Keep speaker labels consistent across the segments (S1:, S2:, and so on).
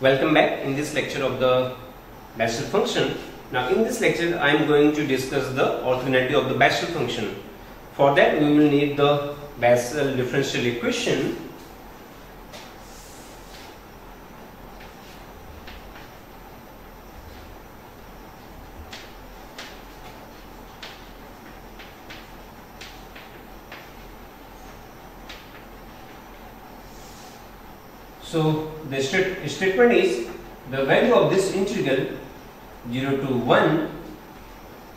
S1: Welcome back in this lecture of the Bessel function. Now in this lecture I am going to discuss the orthogonality of the Bessel function. For that we will need the Bessel differential equation So the statement is the value of this integral 0 to 1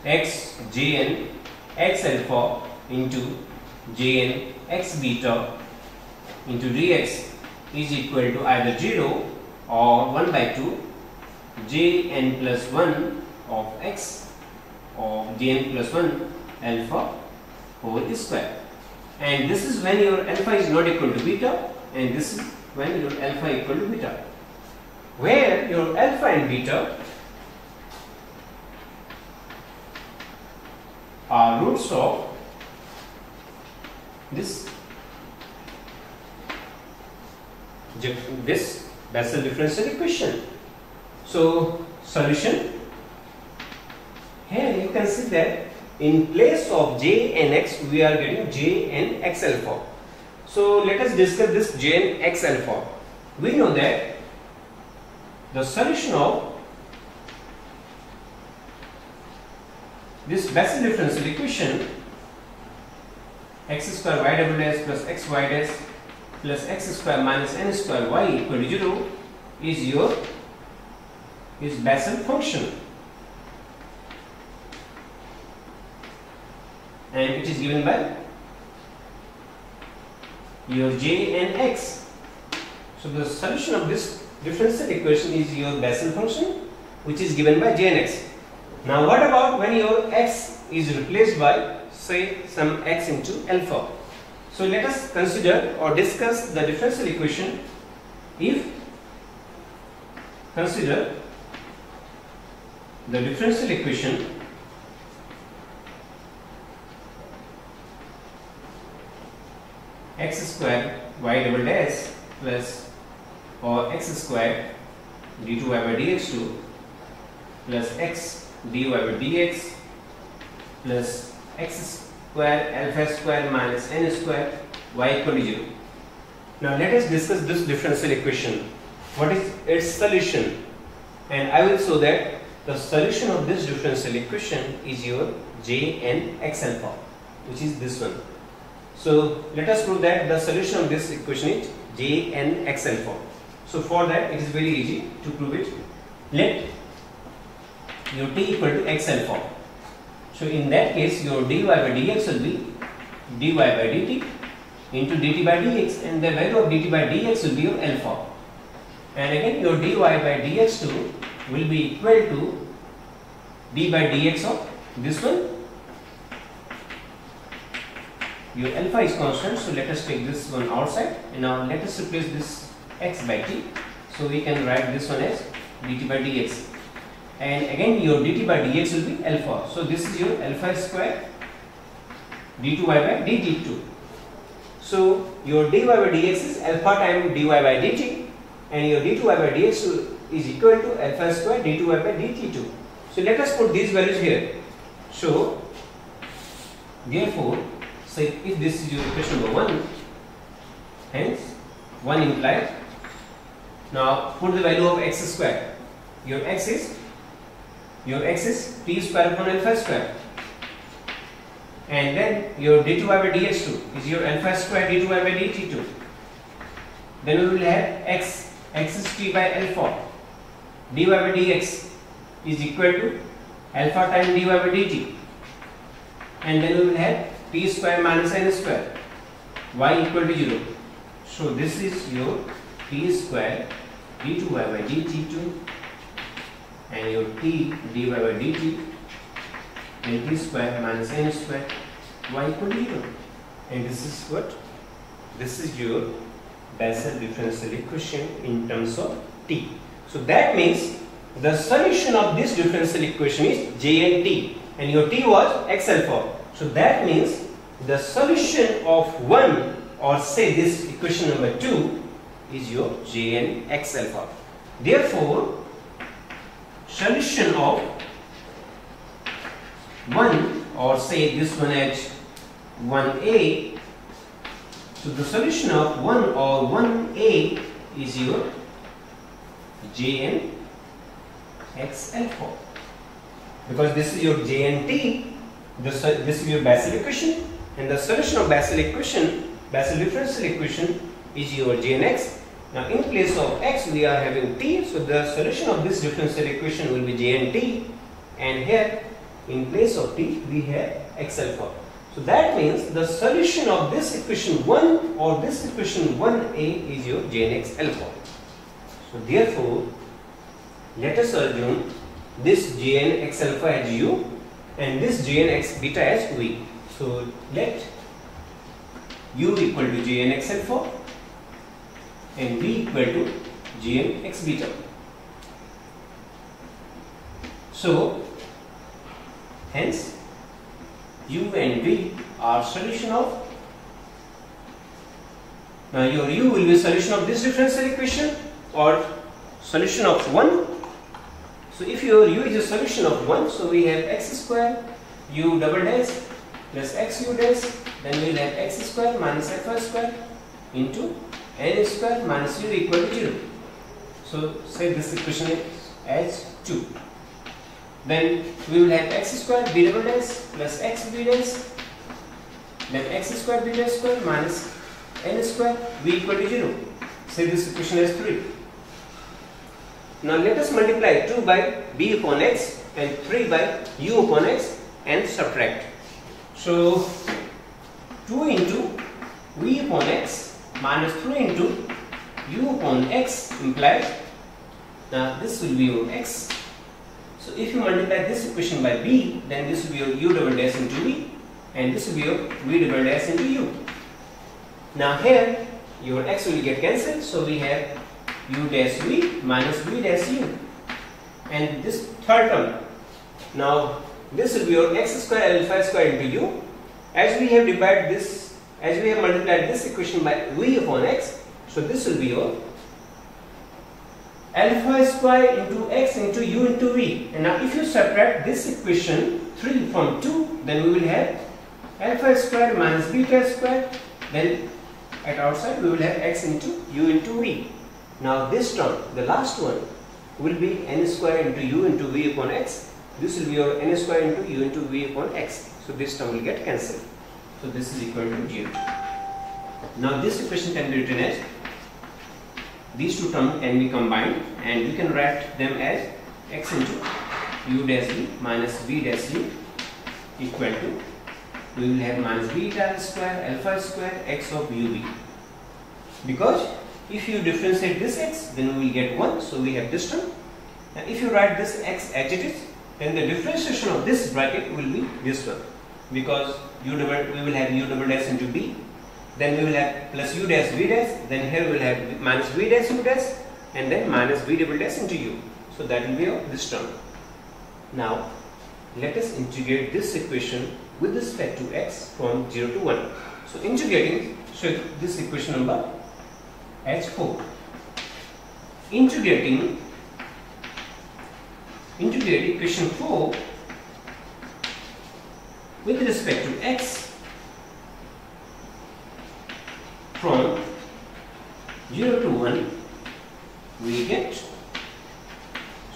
S1: x jn x alpha into jn x beta into dx is equal to either 0 or 1 by 2 jn plus 1 of x or jn plus 1 alpha whole square. And this is when your alpha is not equal to beta and this is when your alpha equal to beta. Where your alpha and beta are roots of this this Bessel differential equation. So solution here you can see that in place of j and x we are getting j and x alpha so let us discuss this Jn x alpha. We know that the solution of this Bessel differential equation x square y double dash plus x y dash plus x square minus n square y equal to 0 is your is Bessel function and it is given by your j and x. So the solution of this differential equation is your Bessel function which is given by j and x. Now what about when your x is replaced by say some x into alpha. So let us consider or discuss the differential equation if consider the differential equation x square y double dash plus or x square d2y by dx2 plus x dy by dx plus x square alpha square minus n square y equal to 0. Now let us discuss this differential equation. What is its solution? And I will show that the solution of this differential equation is your j n x alpha which is this one. So let us prove that the solution of this equation is j n x form. So for that it is very easy to prove it. Let your t equal to x form. So in that case your dy by dx will be dy by dt into dt by dx and the value of dt by dx will be your alpha. And again your dy by dx2 will be equal to d by dx of this one your alpha is constant so let us take this one outside. And now let us replace this x by t. So we can write this one as dt by dx. And again your dt by dx will be alpha. So this is your alpha square d2y by dt2 so your dy by dx is alpha times dy by dt. And your d2y by dx is equal to alpha square d2y by dt2 so let us put these values here. So therefore so if this is your equation number 1, hence 1 implies, now put the value of x square. Your x is, your x is t square upon alpha square. And then your d2y by dx2 is your alpha square d2y by dt2. Then we will have x, x is t by alpha. dy by dx is equal to alpha times dy by dt. And then we will have t square minus n square. Y equal to 0 so this is your t square d2y by dt2 and your t dy by dt and t square minus n square y equal to 0 and this is what? This is your Bessel differential equation in terms of t. So that means the solution of this differential equation is j and t. And your t was x alpha so that means the solution of 1 or say this equation number 2 is your Jn x alpha. Therefore, solution of 1 or say this one as 1a. So the solution of 1 or 1a is your Jn x alpha because this is your J and T this, this is your Bessel equation and the solution of Bessel equation Bessel differential equation is your J and x now in place of x we are having t so the solution of this differential equation will be j and t and here in place of t we have x alpha. So that means the solution of this equation 1 or this equation 1a is your j and x alpha. So therefore let us assume this j and x alpha as u and this j and x beta as v. So let u equal to j and x alpha and v equal to gm x beta. So, hence u and v are solution of now your u will be solution of this differential equation or solution of 1 so if your u is a solution of 1 so we have x square u double dash plus x u dash then we will have x square minus alpha square into n square minus u equal to 0. So say this equation is as 2. Then we will have x square b double dash plus x b dash then x square b dash square minus n square b equal to 0. Say this equation as 3. Now let us multiply 2 by b upon x and 3 by u upon x and subtract. So 2 into v upon x minus 3 into u upon x implies now this will be your x. So if you multiply this equation by b then this will be your u double dash into v and this will be your v double dash into u. Now here your x will get cancelled so we have u dash v minus v dash u and this third term now this will be your x square alpha square into u as we have divided this as we have multiplied this equation by v upon x, so this will be your alpha square into x into u into v. And now if you subtract this equation 3 from 2, then we will have alpha square minus beta square. Then at outside we will have x into u into v. Now this term, the last one, will be n square into u into v upon x. This will be your n square into u into v upon x. So this term will get cancelled. So this is equal to 0. Now this equation can be written as these two terms can be combined and we can write them as x into u dash v minus v dash u equal to we will have minus beta square alpha square x of uv because if you differentiate this x then we will get 1 so we have this term. And if you write this x as it is then the differentiation of this bracket will be this one because u double we will have u double dash into b then we will have plus u dash v dash then here we will have minus v dash u dash and then minus v double dash into u. So that will be of this term. Now let us integrate this equation with respect to x from 0 to 1 so integrating so this equation number as 4 integrating integrate equation 4 with respect to x from 0 to 1 we get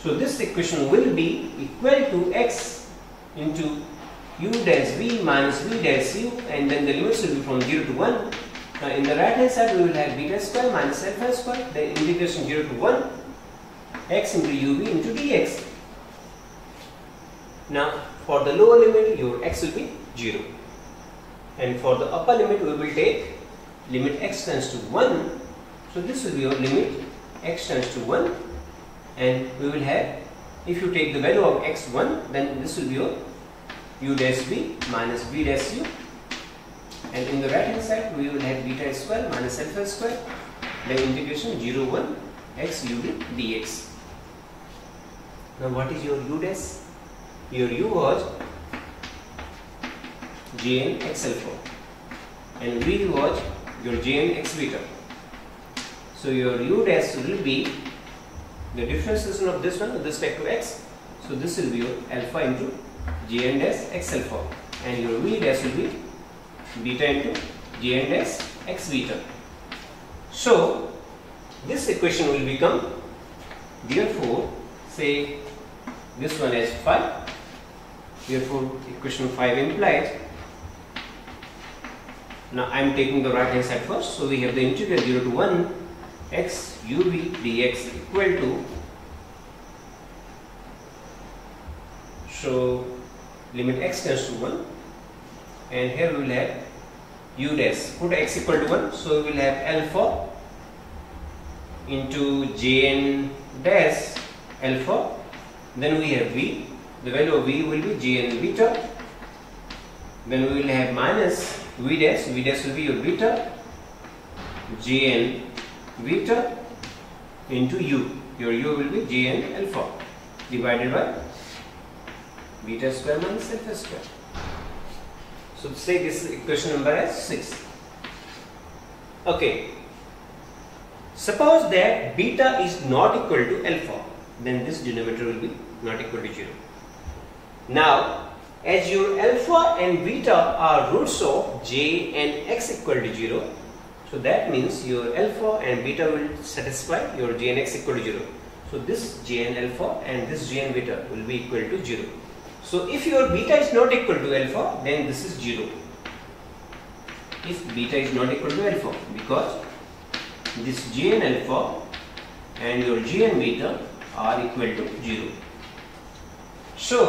S1: so this equation will be equal to x into u dash v minus v dash u and then the limits will be from 0 to 1 now in the right hand side we will have beta square minus alpha square the integration 0 to 1 x into uv into dx now for the lower limit, your x will be 0. And for the upper limit, we will take limit x tends to 1. So this will be your limit x tends to 1. And we will have, if you take the value of x1, then this will be your u dash b minus b dash u. And in the right hand side, we will have beta square minus alpha square. by integration 0, 1 x u dx. Now what is your u dash? your u was Jn x alpha and v was your Jn x beta. So your u dash will be the differentiation of this one with respect to x. So this will be your alpha into gn dash x alpha and your v dash will be beta into gn dash x beta. So this equation will become therefore say this one as 5 therefore equation 5 implies now I am taking the right hand side first so we have the integral 0 to 1 x uv dx equal to so limit x tends to 1 and here we will have u dash. Put x equal to 1 so we will have alpha into jn dash alpha. Then we have v. The value of v will be jn beta. Then we will have minus v dash. V dash will be your beta. Jn beta into u. Your u will be jn alpha divided by beta square minus alpha square so say this equation number as 6 okay. Suppose that beta is not equal to alpha then this denominator will be not equal to 0 now as your alpha and beta are roots of j and x equal to 0 so that means your alpha and beta will satisfy your j and x equal to 0 so this j and alpha and this j and beta will be equal to 0 so if your beta is not equal to alpha then this is 0 if beta is not equal to alpha because this and alpha and your and beta are equal to 0 so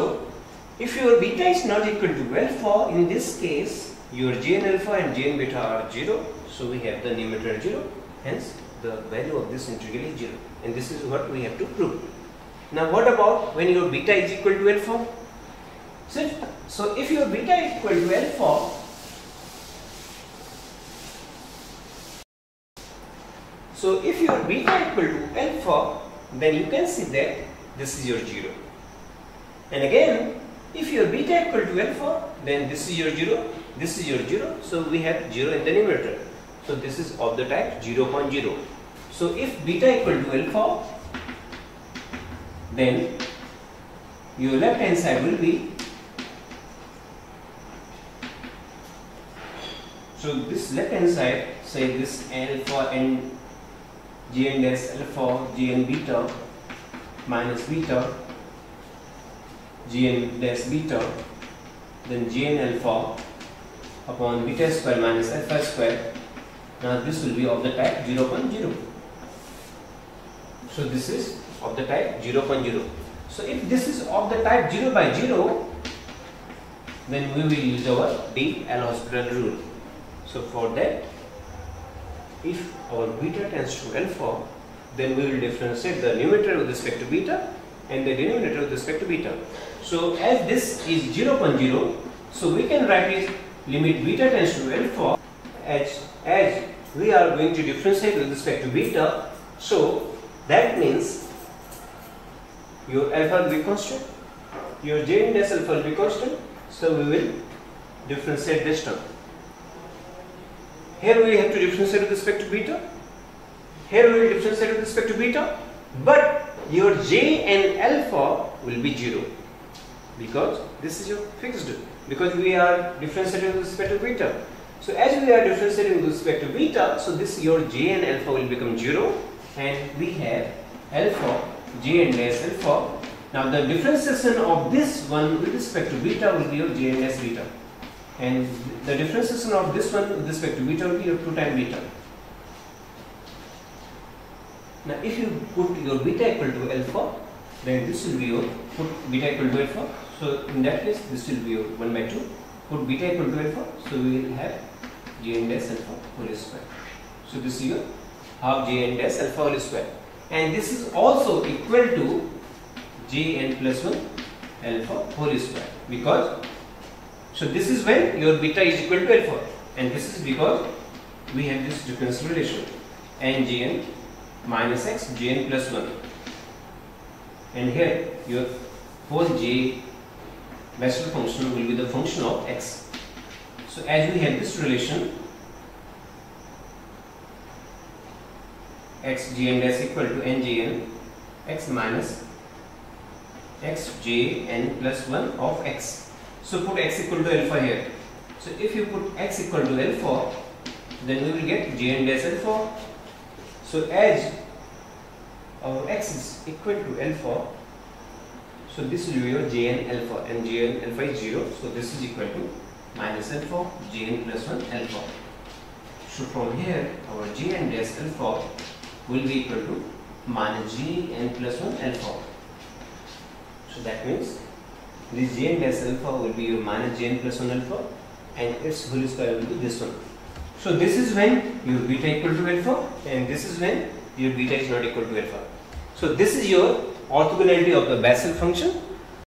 S1: if your beta is not equal to alpha, in this case, your Jn alpha and Jn beta are 0. So we have the numerator 0. Hence, the value of this integral is 0. And this is what we have to prove. Now what about when your beta is equal to alpha? So, so if your beta equal to alpha, so if your beta equal to alpha, then you can see that this is your 0. And again, if your beta equal to alpha, then this is your 0, this is your 0. So we have 0 in the numerator. So this is of the type 0, 0.0. So if beta equal to alpha, then your left hand side will be so this left hand side say this alpha and gn dash alpha gn beta minus beta gn dash beta then gn alpha upon beta square minus alpha square. Now this will be of the type 0.0 so this is of the type 0.0 so if this is of the type 0 by 0 then we will use our D L'Hospital rule so for that if our beta tends to alpha then we will differentiate the numerator with respect to beta and the denominator with respect to beta so as this is 0.0, so we can write it limit beta tends to alpha as, as we are going to differentiate with respect to beta. So that means your alpha will be constant, your j dash alpha will be constant. So we will differentiate this term. Here we have to differentiate with respect to beta. Here we will differentiate with respect to beta. But your j and alpha will be 0 because this is your fixed because we are differentiating with respect to beta. So as we are differentiating with respect to beta, so this your j and alpha will become 0 and we have alpha, j and dash alpha. Now the differentiation of this one with respect to beta will be your j and dash beta and the differentiation of this one with respect to beta will be your 2 times beta. Now if you put your beta equal to alpha, then this will be your put beta equal to alpha so in that case, this will be your 1 by 2. Put beta equal to alpha, so we will have j n dash alpha whole square. So this is your half j n dash alpha whole square. And this is also equal to j n plus 1 alpha whole square. Because, so this is when your beta is equal to alpha. And this is because we have this difference relation. n j n minus x j n plus 1. And here your whole j Bessel function will be the function of x. So as we have this relation x gn dash equal to n gn x minus x j n plus 1 of x. So put x equal to alpha here. So if you put x equal to alpha, then we will get j n dash alpha. So as our x is equal to alpha, so this will be your j n alpha and j n alpha is 0. So this is equal to minus alpha j n plus 1 alpha. So from here our j n dash alpha will be equal to minus g n plus 1 alpha. So that means this g n dash alpha will be your minus g n plus 1 alpha and its whole square will be this one. So this is when your beta equal to alpha and this is when your beta is not equal to alpha. So this is your orthogonality of the Bessel function